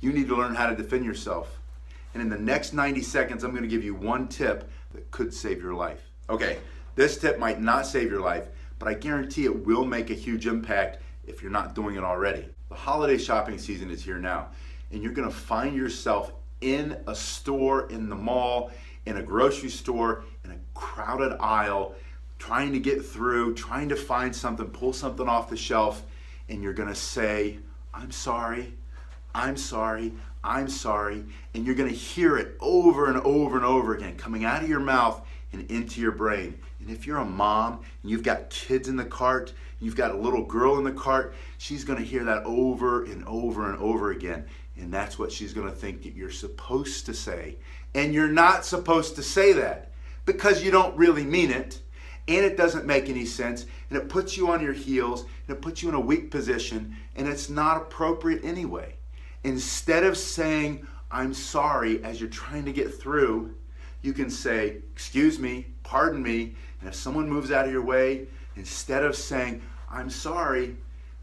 You need to learn how to defend yourself. And in the next 90 seconds, I'm going to give you one tip that could save your life. Okay, this tip might not save your life, but I guarantee it will make a huge impact if you're not doing it already. The holiday shopping season is here now, and you're going to find yourself in a store, in the mall, in a grocery store, in a crowded aisle, trying to get through, trying to find something, pull something off the shelf, and you're going to say, I'm sorry, I'm sorry, I'm sorry. And you're going to hear it over and over and over again coming out of your mouth and into your brain. And if you're a mom and you've got kids in the cart, you've got a little girl in the cart, she's going to hear that over and over and over again. And that's what she's going to think that you're supposed to say. And you're not supposed to say that because you don't really mean it. And it doesn't make any sense. And it puts you on your heels and it puts you in a weak position. And it's not appropriate anyway. Instead of saying, I'm sorry, as you're trying to get through, you can say, Excuse me, pardon me. And if someone moves out of your way, instead of saying, I'm sorry,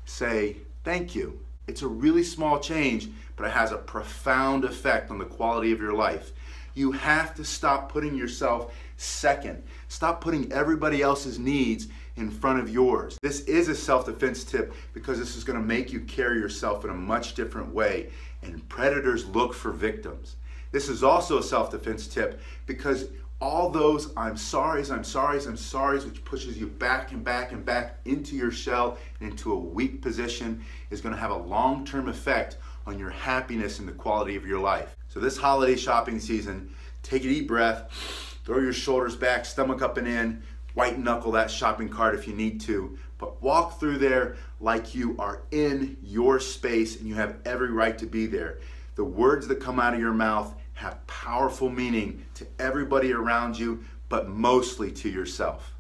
say, Thank you. It's a really small change, but it has a profound effect on the quality of your life. You have to stop putting yourself second. Stop putting everybody else's needs in front of yours. This is a self-defense tip because this is going to make you carry yourself in a much different way and predators look for victims. This is also a self-defense tip because all those I'm sorry's, I'm sorry's, I'm sorry's, which pushes you back and back and back into your shell and into a weak position, is going to have a long term effect on your happiness and the quality of your life. So, this holiday shopping season, take a deep breath, throw your shoulders back, stomach up and in, white knuckle that shopping cart if you need to, but walk through there like you are in your space and you have every right to be there. The words that come out of your mouth have powerful meaning to everybody around you, but mostly to yourself.